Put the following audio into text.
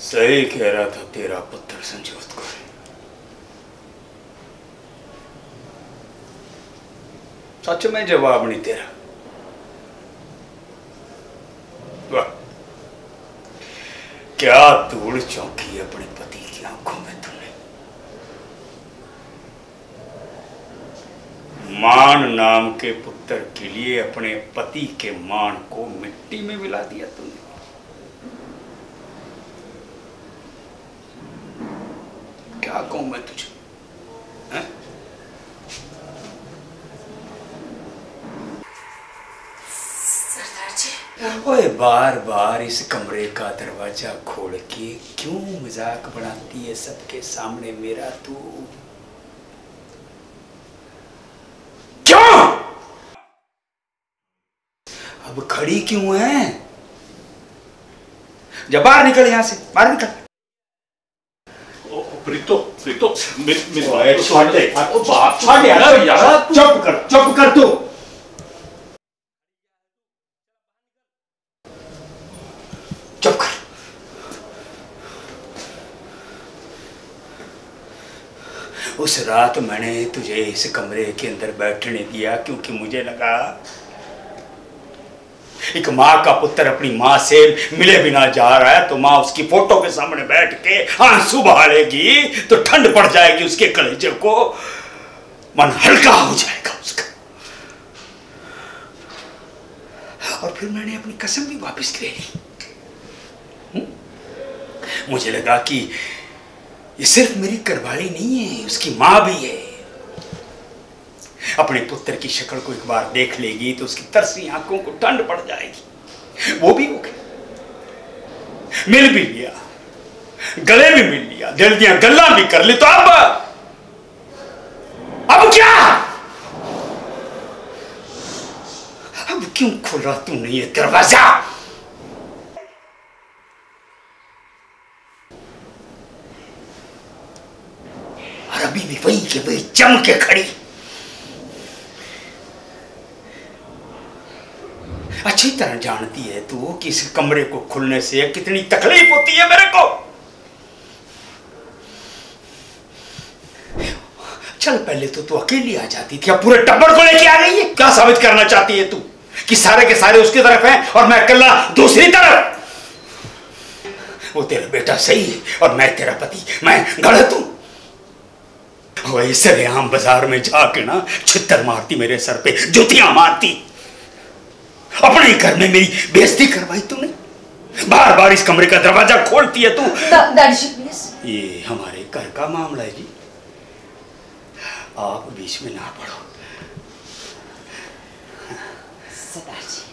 सही कह रहा था तेरा पुत्र संजोत को सच में जवाब नहीं तेरा। वाह। क्या धूल चौंकी अपने पति की आँखों में तूने? मान नाम के पुत्र के लिए अपने पति के मान को मिट्टी में मिला दिया तूने। क्या कहूँ मैं तुझे हैं? सरदार जी ओए बार बार इस कमरे का दरवाज़ा खोल के क्यों मज़ाक बनाती है सबके सामने मेरा तू? क्यों? अब खड़ी क्यों है? जब बाहर निकल यहाँ से बाहर निकल। ओ, प्रीतो प्रीतो मेरी मेरी बात तो छोड़ दे। सुन। ओ, बात छोड़ यार, यार तू- चुप कर चुप कर तू। उस रात मैंने तुझे इस कमरे के अंदर बैठने दिया क्योंकि मुझे लगा एक माँ का पुत्र अपनी माँ से मिले बिना जा रहा है तो माँ उसकी फ़ोटो के सामने बैठ के आँसू बहालेगी तो ठंड पड़ जाएगी उसके कलेजे को। मन हल्का हो जाएगा उसका। और फिर मैंने अपनी कसम भी वापस ले ली। हम्म? मुझे लगा कि ये सिर्फ़ मेरी करवाली नहीं है, उसकी माँ भी है। अपने पुत्र की शक्ल को एक बार देख लेगी तो उसकी तरसी आँखों को ठंड पड़ जाएगी। वो भी हो गया। मिल भी लिया। गले भी मिल लिया। दिल दिया गल्ला भी कर ली। तो अब अब क्या? अब क्यों खोला तूने ये दरवाज़ा? और अभी भी वही के वही जम के खड़ी। अच्छी तरह जानती है तू कि इस कमरे को खुलने से कितनी तकलीफ़ होती है मेरे को। चल पहले तो तू अकेली आ जाती थी, अब पूरे टब्बर को लेके आ गई है। क्या साबित करना चाहती है तू? कि सारे के सारे उसकी तरफ़ हैं और मैं अकेला दूसरी तरफ़? वो तेरा बेटा सही है और मैं तेरा पति, मैं गलत हूँ वही सरे आम बाज़ार में जाके ना छितर मारती मेरे सर पे जुतियाँ मारती। अपने घर में मेरी बेइज्जती करवाई तूने। बार बार इस कमरे का दरवाज़ा खोलती है तू। ये हमारे घर का मामला है जी। आप बीच में ना पड़ो। सदाजी